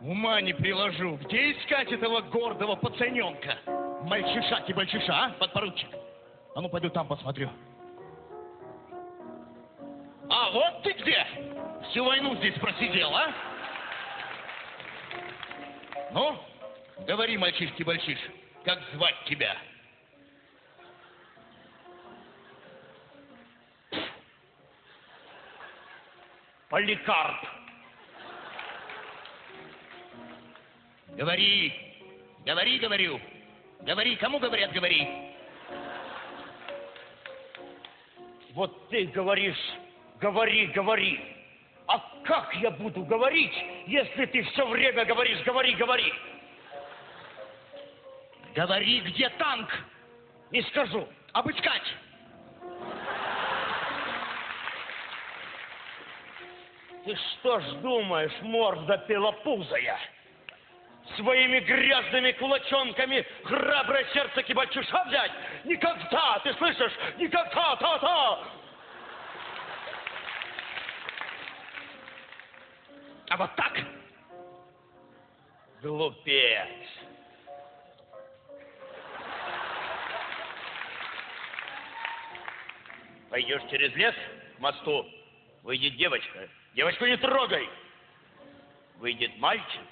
Ума не приложу. Где искать этого гордого пацаненка? Мальчишаки мальчиша, а, подпоручик? А ну, пойду там посмотрю. А, вот ты где! Всю войну здесь просидел, а? Ну, говори, мальчишки-мальчиш, как звать тебя? Поликарп. Говори, говори, говорю. Говори, кому говорят, говори. Вот ты говоришь, говори, говори. А как я буду говорить, если ты все время говоришь, говори, говори? Говори, где танк? Не скажу. Обыскать. Ты что ж думаешь, морда пелопузая? Своими грязными кулачонками храброе сердце кибачуша взять? Никогда, ты слышишь? Никогда, та-та! А вот так? Глупец. Пойдешь через лес к мосту, выйдет девочка. Девочку не трогай. Выйдет мальчик,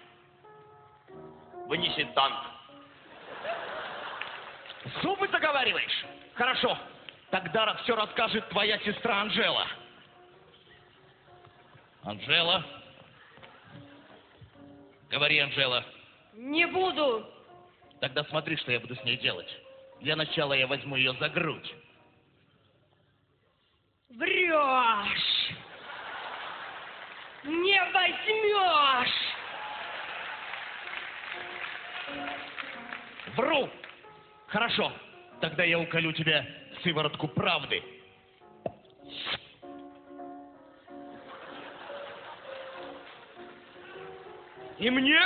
вынесет танк. Зубы заговариваешь? Хорошо. Тогда все расскажет твоя сестра Анжела. Анжела? Говори, Анжела. Не буду. Тогда смотри, что я буду с ней делать. Для начала я возьму ее за грудь. Врешь. Не возьмешь. Вру! Хорошо. Тогда я уколю тебе сыворотку правды. И мне?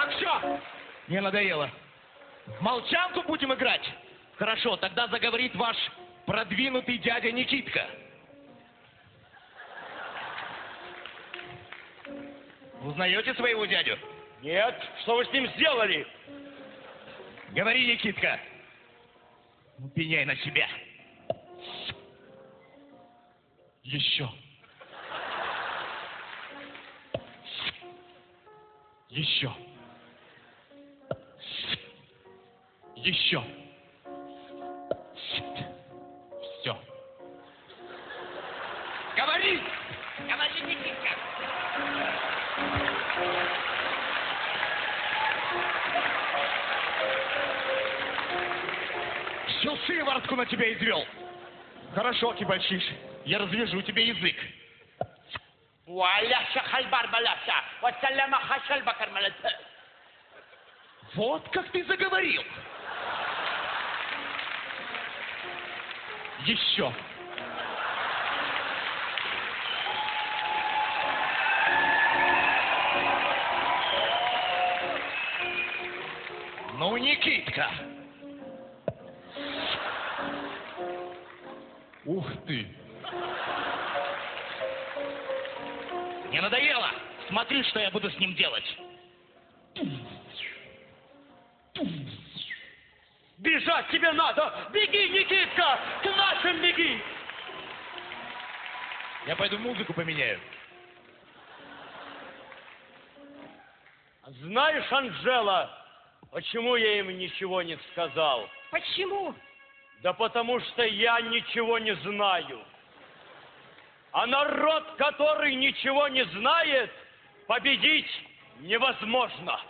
Так, все. Мне надоело. В молчанку будем играть? Хорошо, тогда заговорит ваш продвинутый дядя Никитка. Узнаете своего дядю? Нет, что вы с ним сделали? Говори, Никитка. Ну, пеняй на себя. Еще. Еще. Еще. Все. Говори! Говори, Никитка! Всю сыворотку на тебя извел. Хорошо, кибальчиш, я развяжу тебе язык. Вот как ты заговорил. Еще. Ну, Никитка. Ух ты. Не надоело? Смотри, что я буду с ним делать. Бежать тебе надо! Беги, Никитка! К нашим беги! Я пойду музыку поменяю. Знаешь, Анжела, почему я им ничего не сказал? Почему? Да потому что я ничего не знаю. А народ, который ничего не знает, победить невозможно.